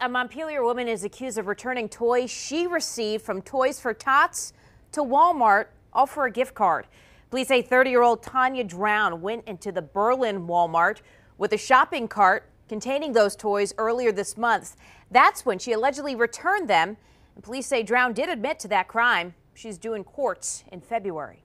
A Montpelier woman is accused of returning toys she received from Toys for Tots to Walmart, all for a gift card. Police say 30-year-old Tanya Drown went into the Berlin Walmart with a shopping cart containing those toys earlier this month. That's when she allegedly returned them. And police say Drown did admit to that crime. She's due in court in February.